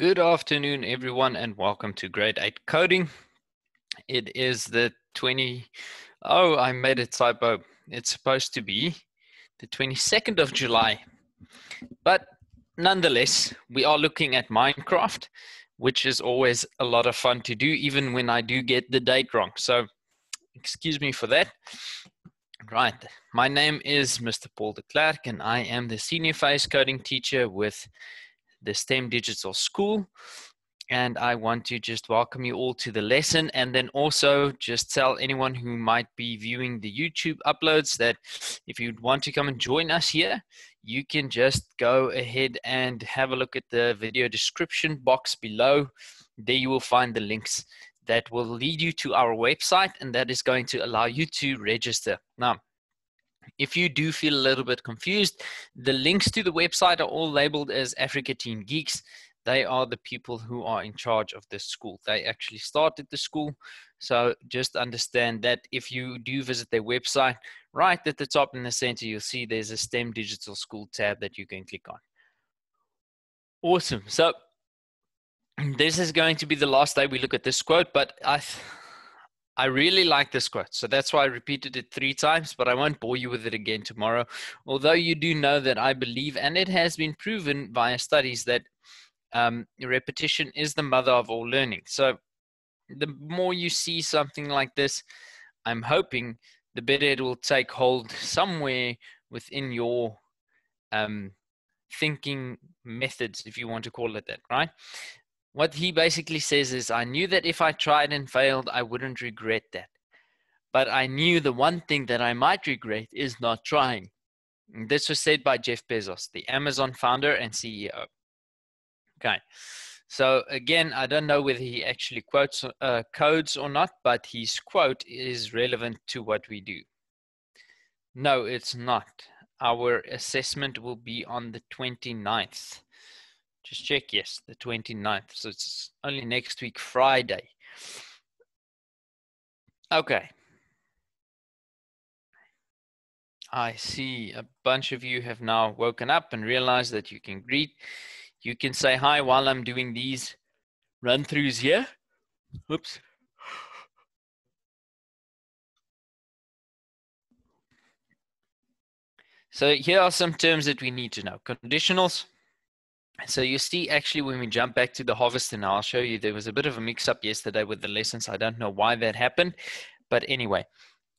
Good afternoon, everyone, and welcome to Grade 8 Coding. It is the 20, oh, I made a typo. It's supposed to be the 22nd of July. But nonetheless, we are looking at Minecraft, which is always a lot of fun to do, even when I do get the date wrong. So excuse me for that. Right, my name is Mr. Paul de Klerk, and I am the senior phase coding teacher with the STEM Digital School. And I want to just welcome you all to the lesson and then also just tell anyone who might be viewing the YouTube uploads that if you want to come and join us here, you can just go ahead and have a look at the video description box below. There you will find the links that will lead you to our website and that is going to allow you to register. Now, if you do feel a little bit confused, the links to the website are all labeled as Africa Teen Geeks. They are the people who are in charge of this school. They actually started the school. So just understand that if you do visit their website, right at the top in the center, you'll see there's a STEM Digital School tab that you can click on. Awesome. So this is going to be the last day we look at this quote, but I I really like this quote, so that's why I repeated it three times, but I won't bore you with it again tomorrow. Although you do know that I believe, and it has been proven via studies, that um, repetition is the mother of all learning. So the more you see something like this, I'm hoping the better it will take hold somewhere within your um, thinking methods, if you want to call it that, right? What he basically says is I knew that if I tried and failed, I wouldn't regret that. But I knew the one thing that I might regret is not trying. This was said by Jeff Bezos, the Amazon founder and CEO. Okay. So again, I don't know whether he actually quotes uh, codes or not, but his quote is relevant to what we do. No, it's not. Our assessment will be on the 29th. Just check, yes, the 29th. So it's only next week, Friday. Okay. I see a bunch of you have now woken up and realized that you can greet. You can say hi while I'm doing these run throughs here. Whoops. So here are some terms that we need to know. Conditionals, so you see, actually, when we jump back to the harvest, and I'll show you there was a bit of a mix up yesterday with the lessons. I don't know why that happened. But anyway,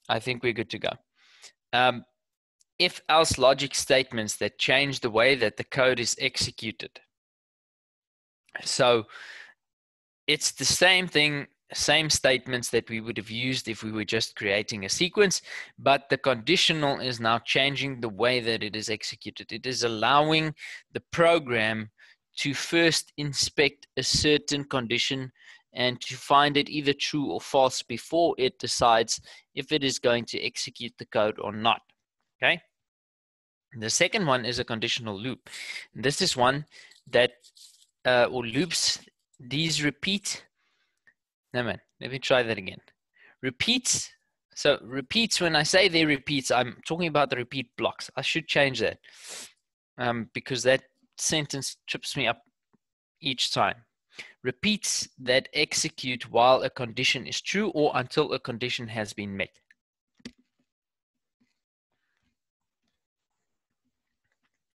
I think we're good to go. Um, if else logic statements that change the way that the code is executed. So it's the same thing same statements that we would have used if we were just creating a sequence, but the conditional is now changing the way that it is executed. It is allowing the program to first inspect a certain condition and to find it either true or false before it decides if it is going to execute the code or not. Okay. The second one is a conditional loop. This is one that, uh, or loops, these repeat no man, let me try that again. Repeats. So repeats, when I say they repeats, I'm talking about the repeat blocks. I should change that um, because that sentence trips me up each time. Repeats that execute while a condition is true or until a condition has been met.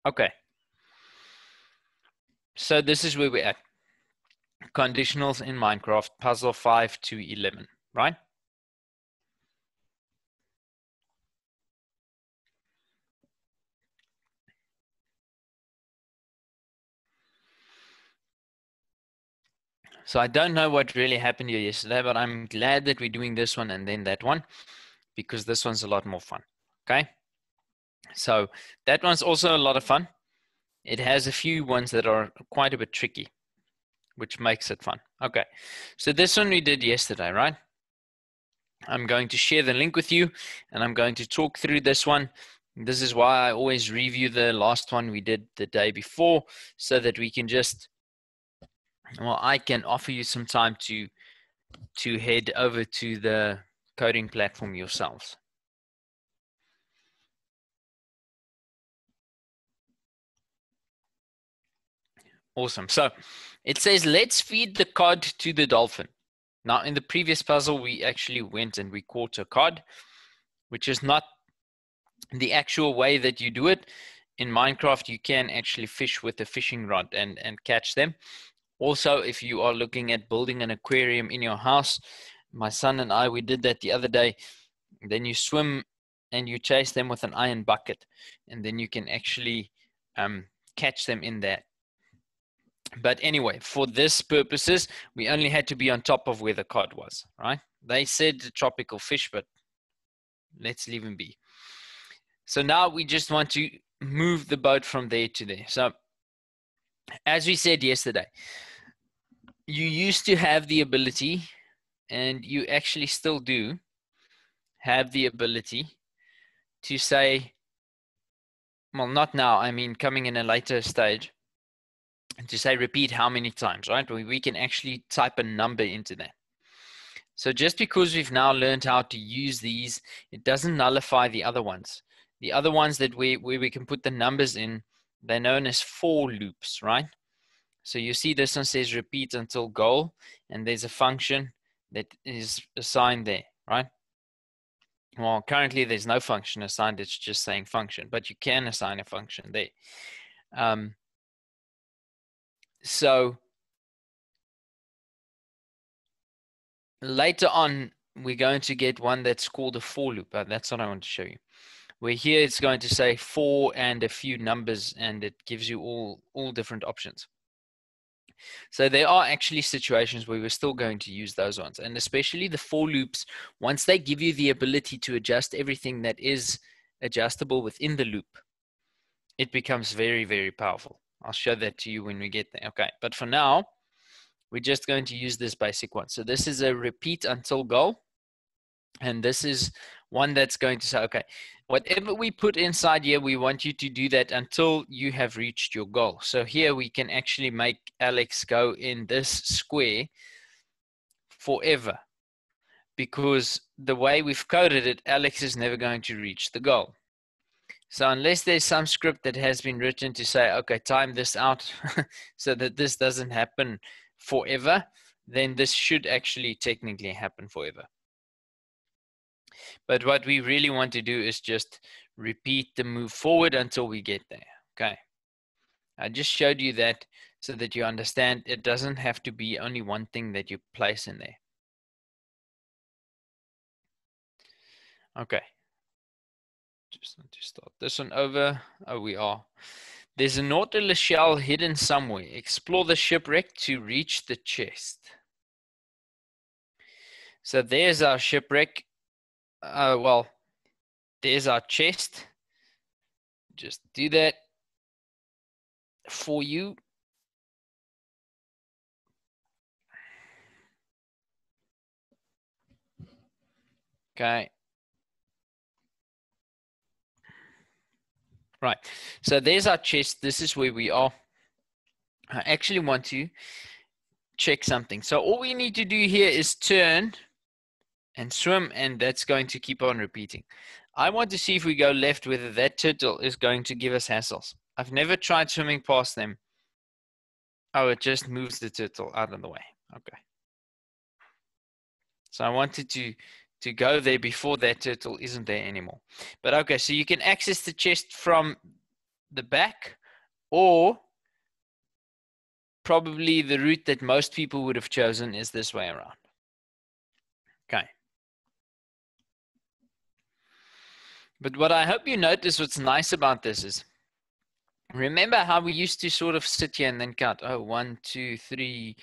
Okay. So this is where we're at conditionals in Minecraft, puzzle 5 to 11, right? So I don't know what really happened here yesterday, but I'm glad that we're doing this one and then that one because this one's a lot more fun. Okay. So that one's also a lot of fun. It has a few ones that are quite a bit tricky which makes it fun. Okay, so this one we did yesterday, right? I'm going to share the link with you and I'm going to talk through this one. This is why I always review the last one we did the day before so that we can just, well, I can offer you some time to, to head over to the coding platform yourselves. Awesome. So it says, let's feed the cod to the dolphin. Now, in the previous puzzle, we actually went and we caught a cod, which is not the actual way that you do it. In Minecraft, you can actually fish with a fishing rod and, and catch them. Also, if you are looking at building an aquarium in your house, my son and I, we did that the other day. Then you swim and you chase them with an iron bucket, and then you can actually um, catch them in there. But anyway, for this purposes, we only had to be on top of where the cod was, right? They said tropical fish, but let's leave him be. So now we just want to move the boat from there to there. So as we said yesterday, you used to have the ability, and you actually still do have the ability to say, well, not now, I mean, coming in a later stage, to say repeat how many times, right? We, we can actually type a number into that. So just because we've now learned how to use these, it doesn't nullify the other ones. The other ones that we where we can put the numbers in, they're known as for loops, right? So you see this one says repeat until goal, and there's a function that is assigned there, right? Well, currently there's no function assigned, it's just saying function, but you can assign a function there. Um, so later on, we're going to get one that's called a for loop. Uh, that's what I want to show you. Where here it's going to say for and a few numbers, and it gives you all all different options. So there are actually situations where we're still going to use those ones, and especially the for loops. Once they give you the ability to adjust everything that is adjustable within the loop, it becomes very very powerful. I'll show that to you when we get there. Okay, but for now, we're just going to use this basic one. So this is a repeat until goal. And this is one that's going to say, okay, whatever we put inside here, we want you to do that until you have reached your goal. So here we can actually make Alex go in this square forever because the way we've coded it, Alex is never going to reach the goal. So unless there's some script that has been written to say, okay, time this out so that this doesn't happen forever, then this should actually technically happen forever. But what we really want to do is just repeat the move forward until we get there. Okay. I just showed you that so that you understand it doesn't have to be only one thing that you place in there. Okay. Just want to start this one over. Oh, we are. There's a Nautilus shell hidden somewhere. Explore the shipwreck to reach the chest. So there's our shipwreck. Uh, well, there's our chest. Just do that for you. Okay. Right. So there's our chest. This is where we are. I actually want to check something. So all we need to do here is turn and swim, and that's going to keep on repeating. I want to see if we go left, whether that turtle is going to give us hassles. I've never tried swimming past them. Oh, it just moves the turtle out of the way. Okay. So I wanted to to go there before that turtle isn't there anymore. But okay, so you can access the chest from the back or probably the route that most people would have chosen is this way around. Okay. But what I hope you notice what's nice about this is remember how we used to sort of sit here and then count, oh, one, two, three,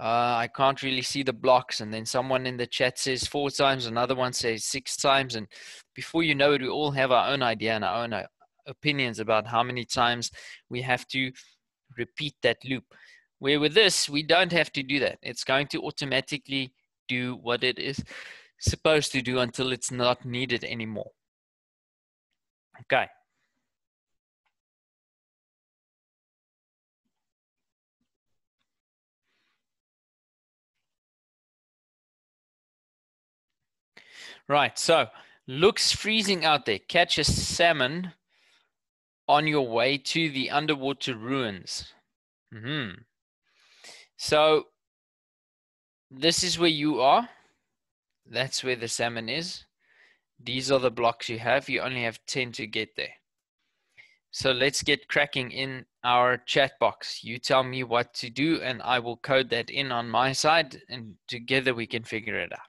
uh, I can't really see the blocks. And then someone in the chat says four times, another one says six times. And before you know it, we all have our own idea and our own uh, opinions about how many times we have to repeat that loop. Where with this, we don't have to do that. It's going to automatically do what it is supposed to do until it's not needed anymore. Okay. Right, so looks freezing out there. Catch a salmon on your way to the underwater ruins. Hmm. So this is where you are. That's where the salmon is. These are the blocks you have. You only have 10 to get there. So let's get cracking in our chat box. You tell me what to do and I will code that in on my side and together we can figure it out.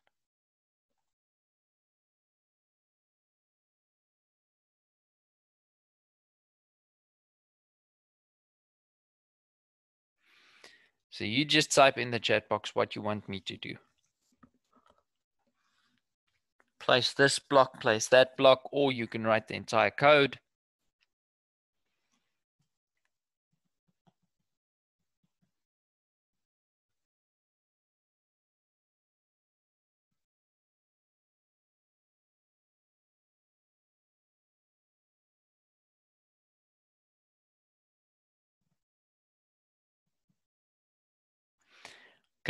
So you just type in the chat box what you want me to do. Place this block, place that block, or you can write the entire code.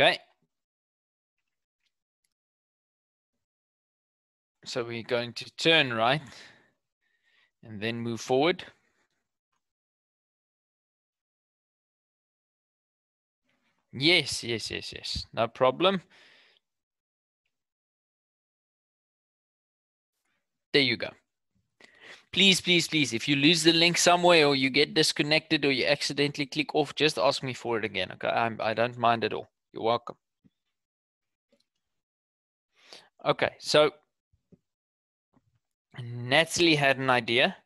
Okay. So we're going to turn right and then move forward. Yes, yes, yes, yes. No problem. There you go. Please, please, please, if you lose the link somewhere or you get disconnected or you accidentally click off, just ask me for it again. Okay, I'm, I don't mind at all. You're welcome. Okay, so Natalie had an idea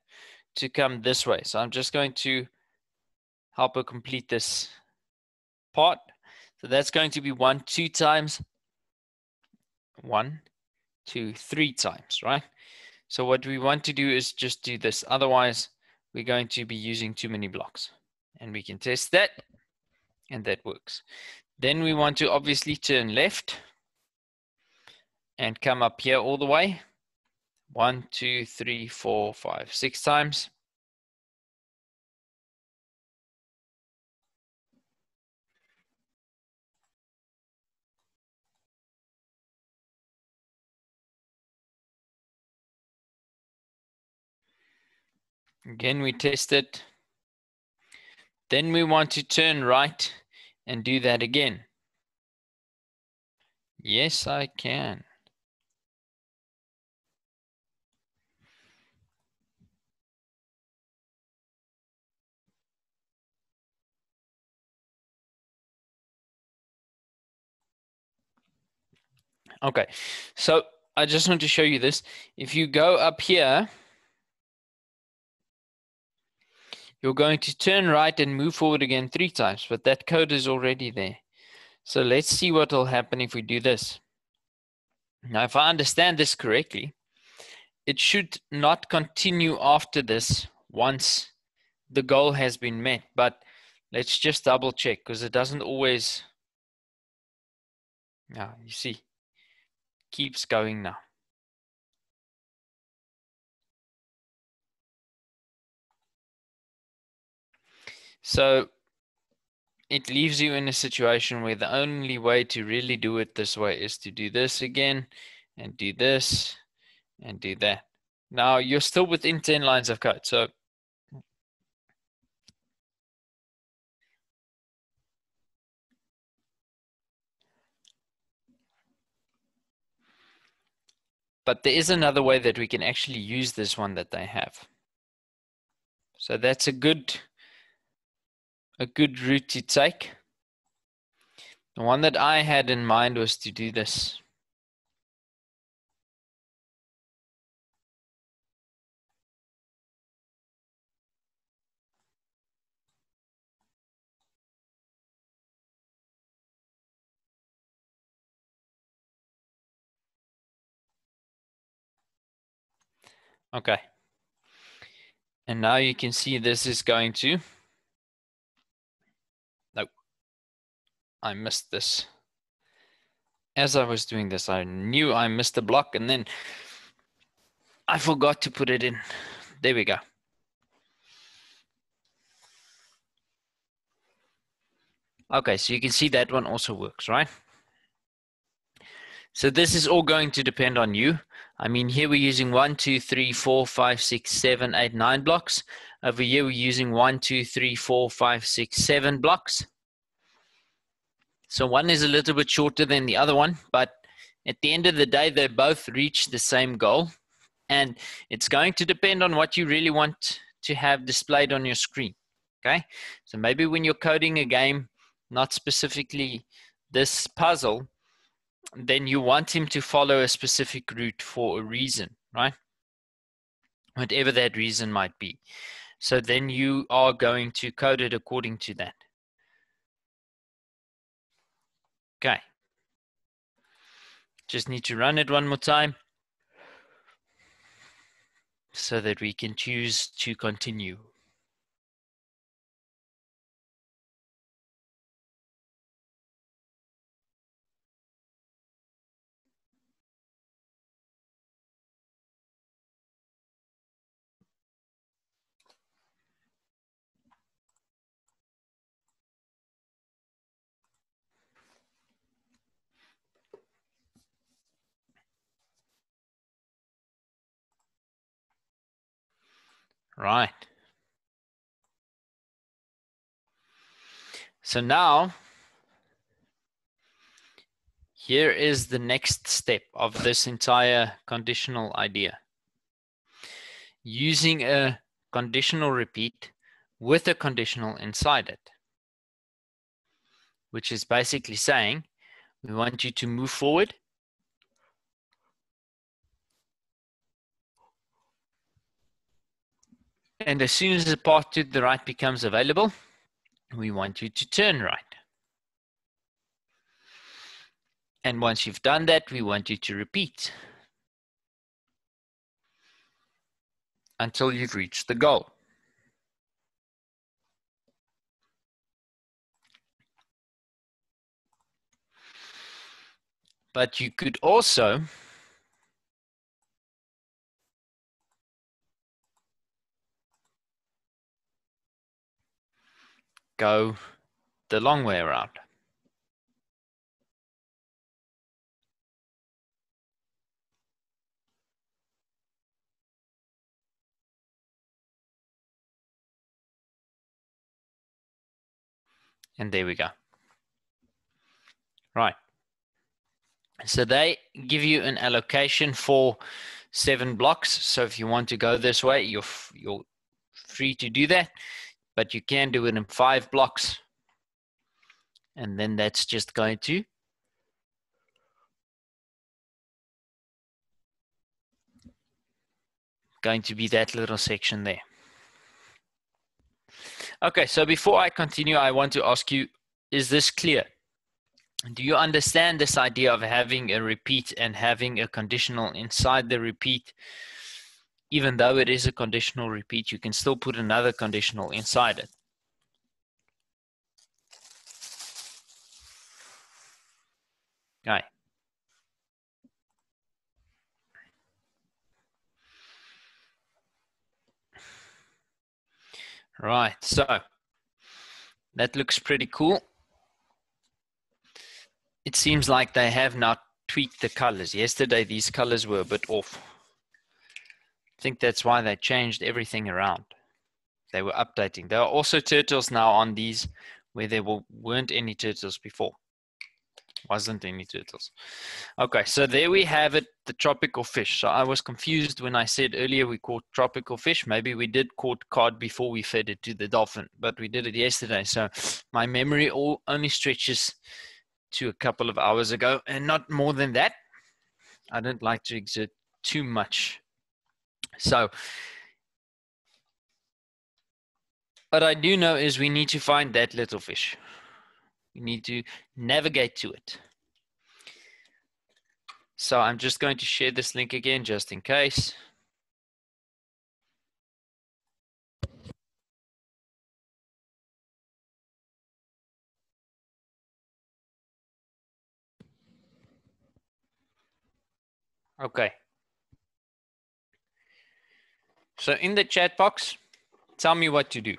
to come this way. So I'm just going to help her complete this part. So that's going to be one, two times, one, two, three times, right? So what we want to do is just do this. Otherwise, we're going to be using too many blocks. And we can test that, and that works. Then we want to obviously turn left and come up here all the way. One, two, three, four, five, six times. Again, we test it. Then we want to turn right and do that again? Yes, I can. Okay, so I just want to show you this. If you go up here, you're going to turn right and move forward again three times, but that code is already there. So let's see what will happen if we do this. Now, if I understand this correctly, it should not continue after this once the goal has been met, but let's just double check because it doesn't always, now you see, keeps going now. So it leaves you in a situation where the only way to really do it this way is to do this again and do this and do that. Now you're still within 10 lines of code. So But there is another way that we can actually use this one that they have. So that's a good a good route to take. The one that I had in mind was to do this. Okay. And now you can see this is going to I missed this. As I was doing this, I knew I missed a block and then I forgot to put it in. There we go. Okay, so you can see that one also works, right? So this is all going to depend on you. I mean, here we're using one, two, three, four, five, six, seven, eight, nine blocks. Over here, we're using one, two, three, four, five, six, seven blocks. So one is a little bit shorter than the other one, but at the end of the day, they both reach the same goal. And it's going to depend on what you really want to have displayed on your screen. Okay. So maybe when you're coding a game, not specifically this puzzle, then you want him to follow a specific route for a reason, right? Whatever that reason might be. So then you are going to code it according to that. Okay. Just need to run it one more time so that we can choose to continue. Right. So now, here is the next step of this entire conditional idea. Using a conditional repeat with a conditional inside it, which is basically saying, we want you to move forward And as soon as the path to the right becomes available, we want you to turn right. And once you've done that, we want you to repeat until you've reached the goal. But you could also go the long way around. And there we go. Right. So they give you an allocation for seven blocks. So if you want to go this way, you're, you're free to do that but you can do it in five blocks. And then that's just going to going to be that little section there. Okay, so before I continue, I want to ask you, is this clear? Do you understand this idea of having a repeat and having a conditional inside the repeat even though it is a conditional repeat, you can still put another conditional inside it. Okay. Right, so that looks pretty cool. It seems like they have not tweaked the colors. Yesterday, these colors were a bit off think that's why they changed everything around. They were updating. There are also turtles now on these where there weren't any turtles before. Wasn't any turtles. Okay, so there we have it, the tropical fish. So I was confused when I said earlier we caught tropical fish. Maybe we did caught cod before we fed it to the dolphin, but we did it yesterday. So my memory all only stretches to a couple of hours ago and not more than that. I don't like to exert too much so, what I do know is we need to find that little fish. We need to navigate to it. So I'm just going to share this link again just in case. Okay. So in the chat box, tell me what to do.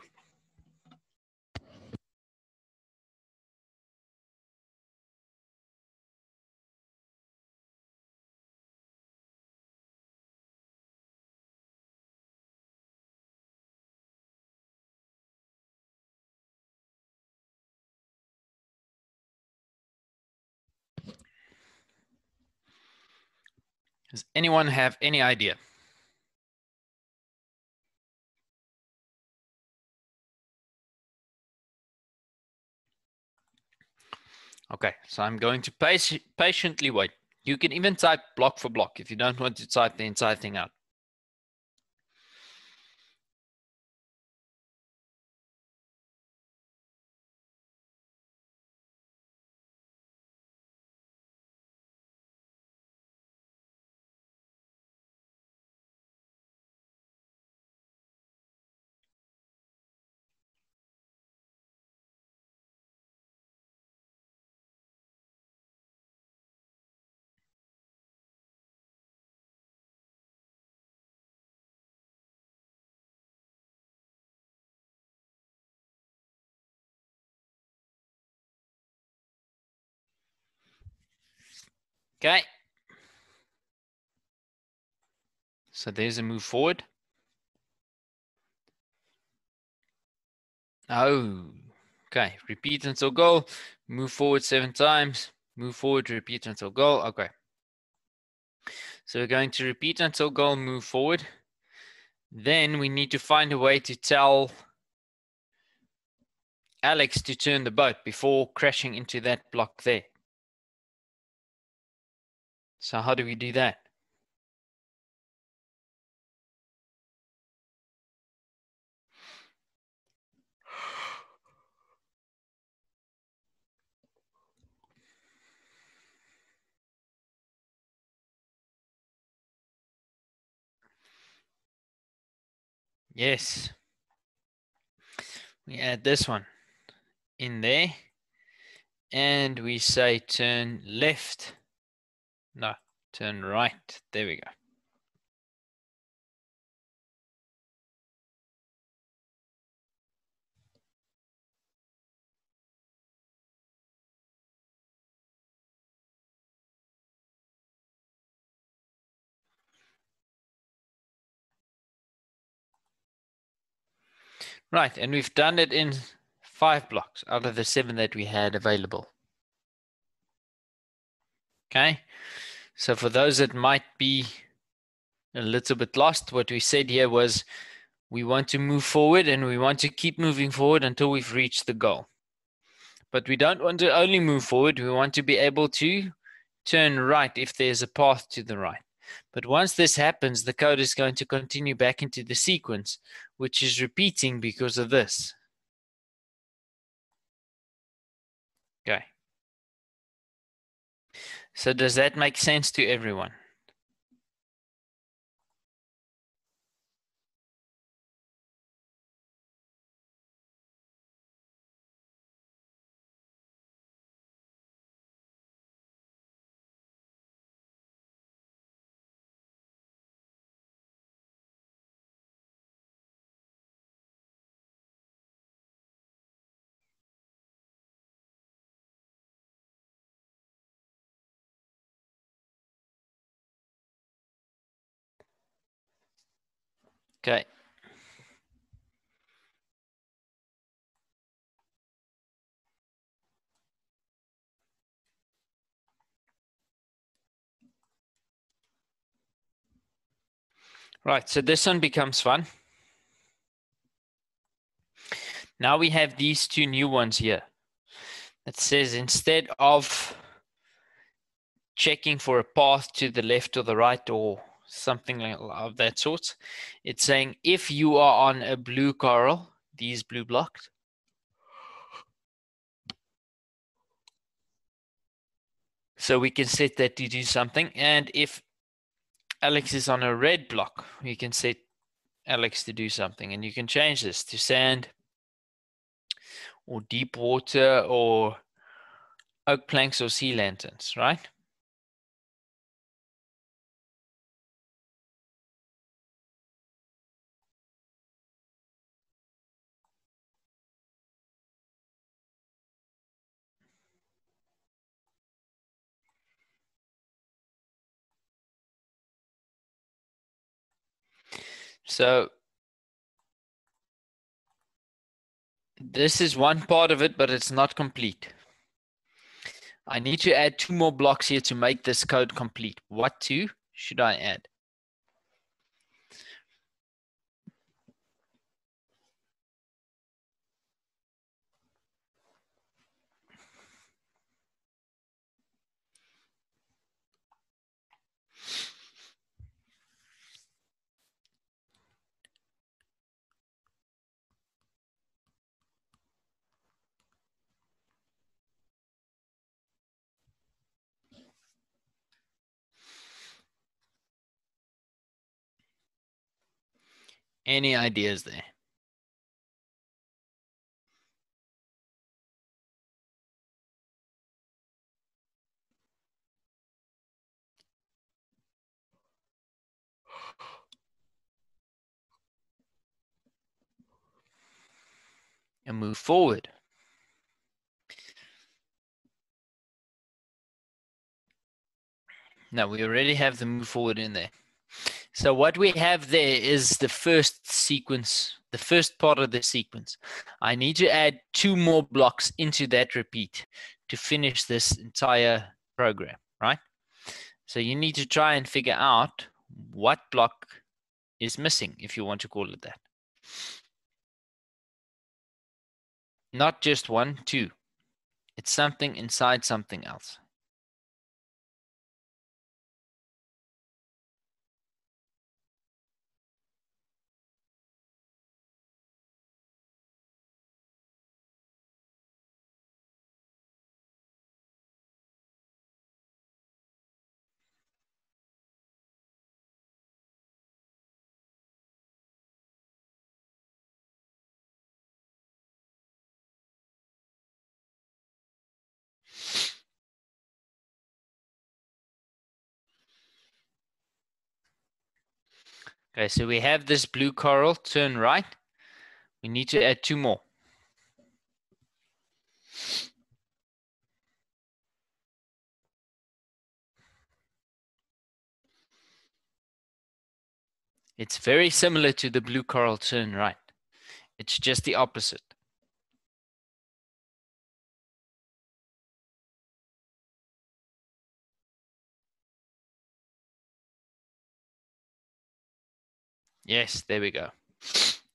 Does anyone have any idea? Okay, so I'm going to patiently wait. You can even type block for block if you don't want to type the entire thing out. Okay. So there's a move forward. Oh, okay. Repeat until goal. Move forward seven times. Move forward, repeat until goal. Okay. So we're going to repeat until goal, move forward. Then we need to find a way to tell Alex to turn the boat before crashing into that block there. So how do we do that? Yes. We add this one in there and we say turn left no, turn right. There we go. Right, and we've done it in five blocks out of the seven that we had available. Okay, so for those that might be a little bit lost, what we said here was we want to move forward and we want to keep moving forward until we've reached the goal. But we don't want to only move forward, we want to be able to turn right if there's a path to the right. But once this happens, the code is going to continue back into the sequence, which is repeating because of this. So does that make sense to everyone? Okay. Right, so this one becomes fun. Now we have these two new ones here. It says instead of checking for a path to the left or the right or something of that sort. It's saying if you are on a blue coral, these blue blocks, So we can set that to do something. And if Alex is on a red block, we can set Alex to do something. And you can change this to sand or deep water or oak planks or sea lanterns, right? So this is one part of it, but it's not complete. I need to add two more blocks here to make this code complete. What two? should I add? Any ideas there? And move forward. Now we already have the move forward in there. So what we have there is the first sequence, the first part of the sequence. I need to add two more blocks into that repeat to finish this entire program, right? So you need to try and figure out what block is missing, if you want to call it that. Not just one, two. It's something inside something else. Okay, so we have this blue coral turn right. We need to add two more. It's very similar to the blue coral turn right. It's just the opposite. Yes, there we go.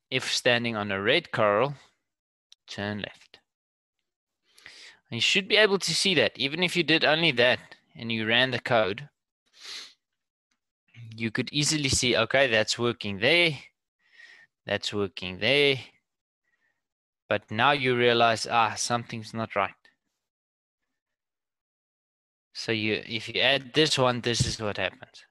If standing on a red coral, turn left. And you should be able to see that. Even if you did only that and you ran the code, you could easily see, okay, that's working there. That's working there. But now you realize, ah, something's not right. So you, if you add this one, this is what happens.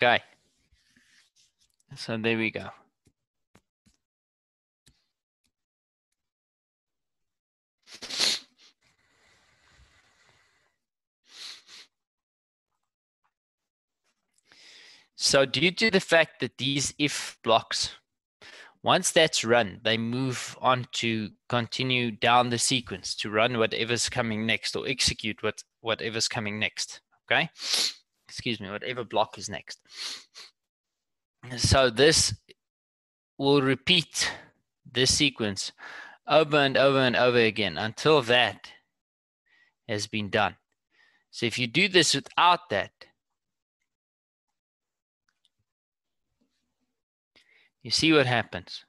Okay. So there we go. So due to the fact that these if blocks, once that's run, they move on to continue down the sequence to run whatever's coming next or execute what whatever's coming next. Okay excuse me, whatever block is next. So this will repeat this sequence over and over and over again until that has been done. So if you do this without that, you see what happens.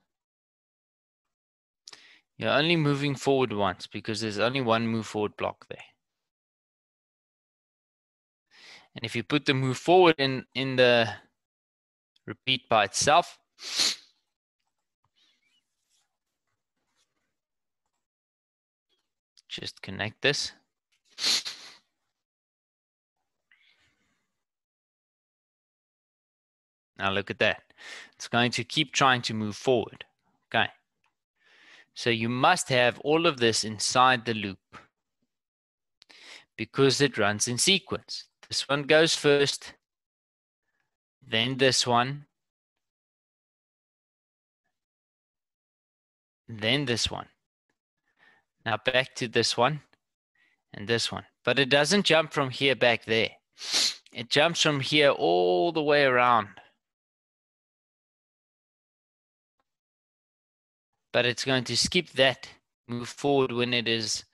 You're only moving forward once because there's only one move forward block there. And if you put the move forward in, in the repeat by itself, just connect this. Now look at that. It's going to keep trying to move forward. Okay. So you must have all of this inside the loop because it runs in sequence. This one goes first, then this one, then this one. Now back to this one, and this one. But it doesn't jump from here back there. It jumps from here all the way around. But it's going to skip that, move forward when it is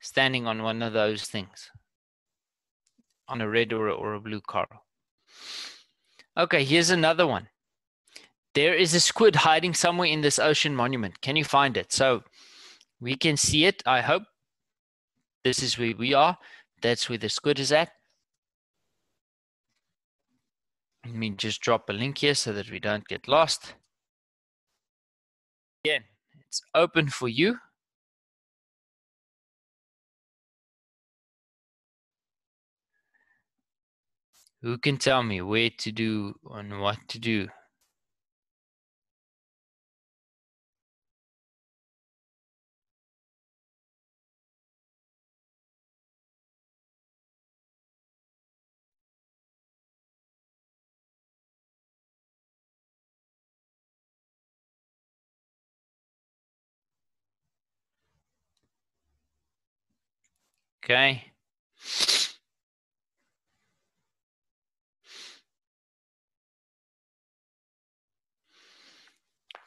standing on one of those things, on a red or a, or a blue coral. Okay, here's another one. There is a squid hiding somewhere in this ocean monument. Can you find it? So we can see it, I hope. This is where we are. That's where the squid is at. Let me just drop a link here so that we don't get lost. Again, it's open for you. Who can tell me where to do and what to do? Okay.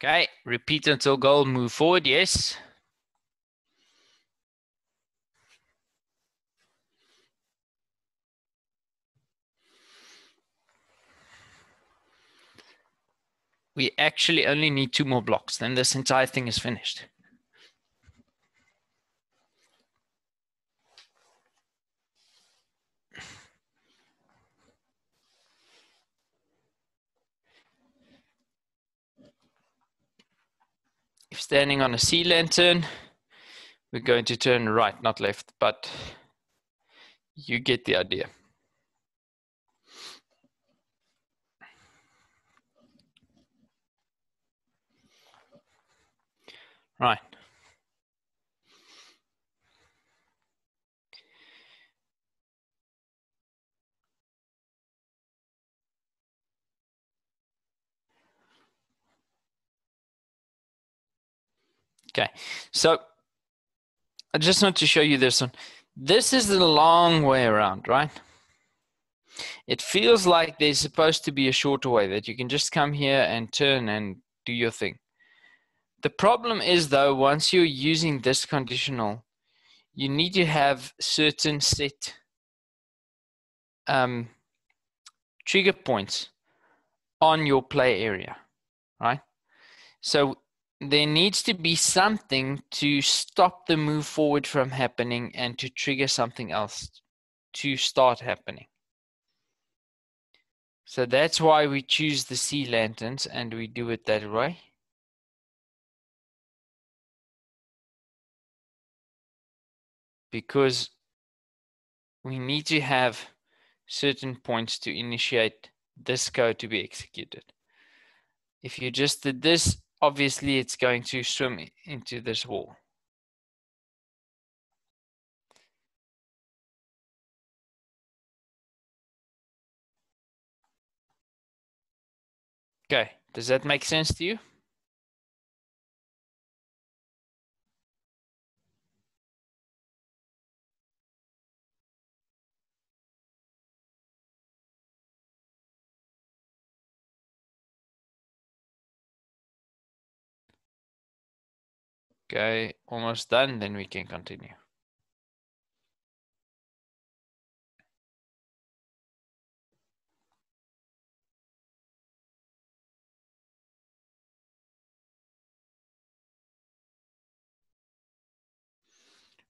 Okay, repeat until goal, move forward, yes. We actually only need two more blocks, then this entire thing is finished. Standing on a sea lantern, we're going to turn right, not left, but you get the idea. Right. Okay, so I just want to show you this one. This is the long way around, right? It feels like there's supposed to be a shorter way that you can just come here and turn and do your thing. The problem is though, once you're using this conditional, you need to have certain set um, trigger points on your play area, right? So there needs to be something to stop the move forward from happening and to trigger something else to start happening. So that's why we choose the sea lanterns and we do it that way. Because we need to have certain points to initiate this code to be executed. If you just did this, obviously it's going to swim into this wall. Okay, does that make sense to you? Okay, almost done, then we can continue.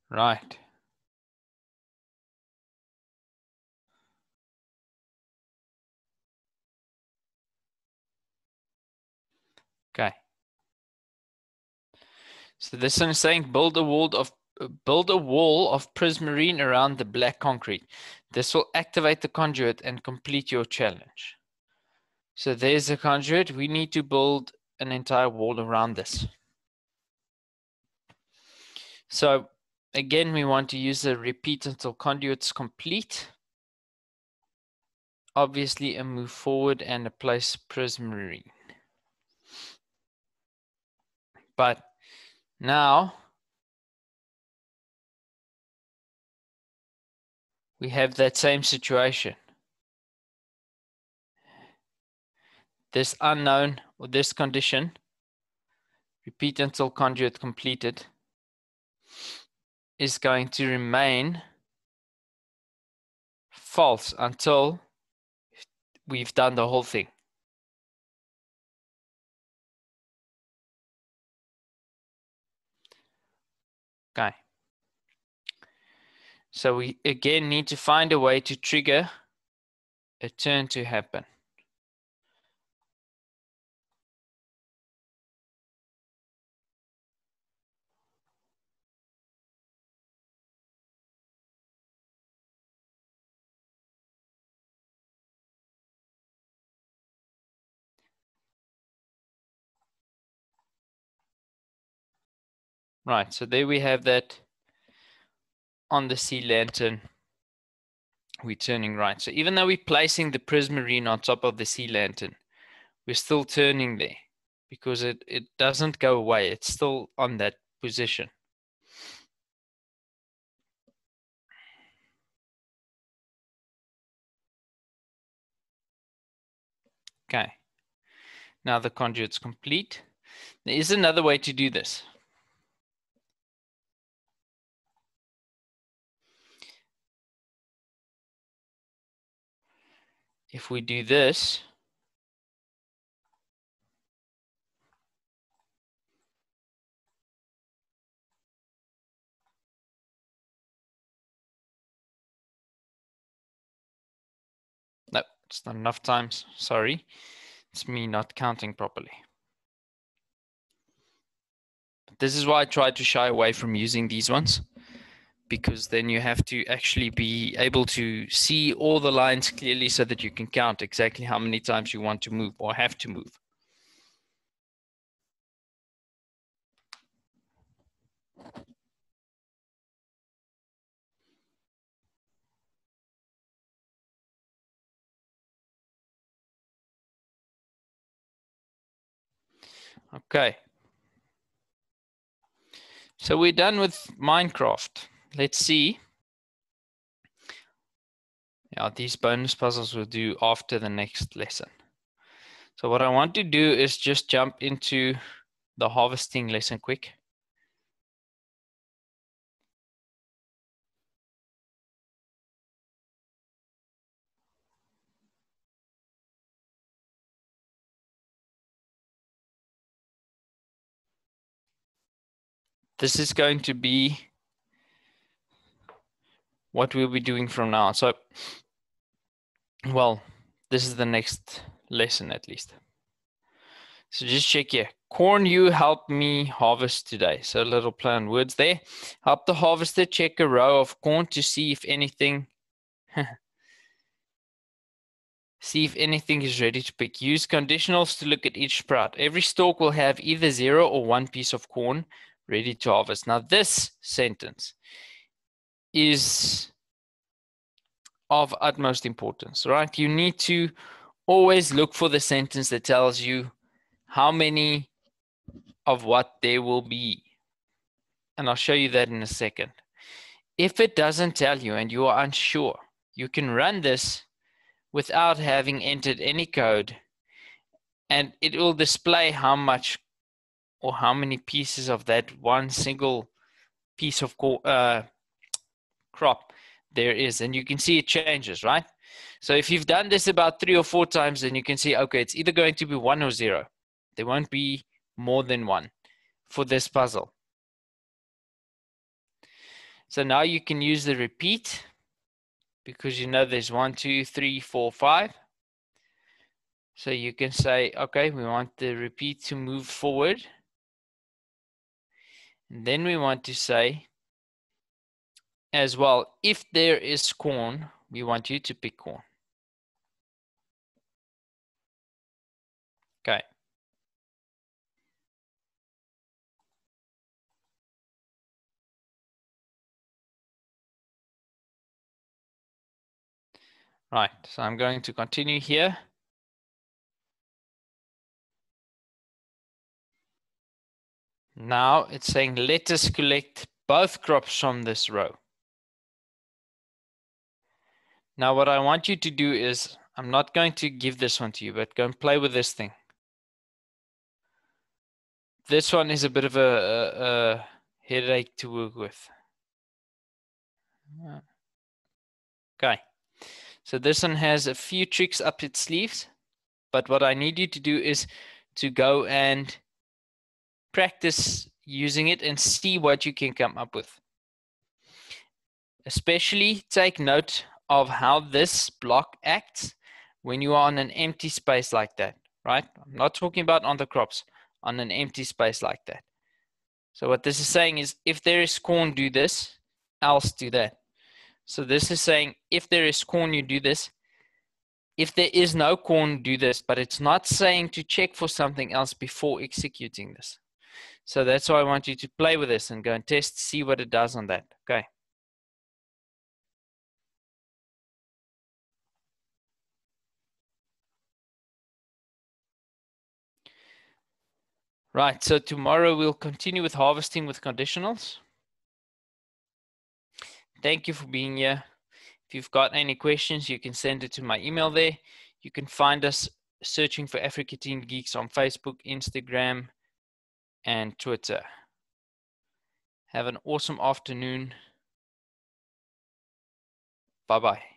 Right. So this one is saying build a wall of build a wall of prismarine around the black concrete. This will activate the conduit and complete your challenge. So there's the conduit. We need to build an entire wall around this. So again, we want to use the repeat until conduit's complete. Obviously, a move forward and a place prismarine. But now, we have that same situation. This unknown or this condition, repeat until conduit completed, is going to remain false until we've done the whole thing. Okay. So we again need to find a way to trigger a turn to happen. Right, so there we have that on the sea lantern. We're turning right. So even though we're placing the prismarine on top of the sea lantern, we're still turning there because it, it doesn't go away. It's still on that position. Okay. Now the conduit's complete. There is another way to do this. If we do this, no, it's not enough times, sorry. It's me not counting properly. This is why I try to shy away from using these ones because then you have to actually be able to see all the lines clearly so that you can count exactly how many times you want to move or have to move. Okay. So we're done with Minecraft let's see. Yeah, these bonus puzzles we'll do after the next lesson. So what I want to do is just jump into the harvesting lesson quick. This is going to be what we'll be doing from now. So, well, this is the next lesson at least. So just check here. Corn, you help me harvest today. So a little play on words there. Help the harvester check a row of corn to see if anything see if anything is ready to pick. Use conditionals to look at each sprout. Every stalk will have either zero or one piece of corn ready to harvest. Now this sentence is of utmost importance, right? You need to always look for the sentence that tells you how many of what there will be. And I'll show you that in a second. If it doesn't tell you and you are unsure, you can run this without having entered any code and it will display how much or how many pieces of that one single piece of uh, crop there is. And you can see it changes, right? So if you've done this about three or four times, then you can see, okay, it's either going to be one or zero. There won't be more than one for this puzzle. So now you can use the repeat because you know there's one, two, three, four, five. So you can say, okay, we want the repeat to move forward. And then we want to say as well, if there is corn, we want you to pick corn. Okay. Right, so I'm going to continue here. Now it's saying let us collect both crops from this row. Now what I want you to do is, I'm not going to give this one to you, but go and play with this thing. This one is a bit of a, a, a headache to work with. Okay, so this one has a few tricks up its sleeves, but what I need you to do is to go and practice using it and see what you can come up with. Especially take note of how this block acts when you are on an empty space like that, right? I'm not talking about on the crops, on an empty space like that. So what this is saying is if there is corn, do this, else do that. So this is saying if there is corn, you do this. If there is no corn, do this. But it's not saying to check for something else before executing this. So that's why I want you to play with this and go and test, see what it does on that. Okay. Right, so tomorrow we'll continue with harvesting with conditionals. Thank you for being here. If you've got any questions, you can send it to my email there. You can find us searching for Africa Teen Geeks on Facebook, Instagram, and Twitter. Have an awesome afternoon. Bye bye.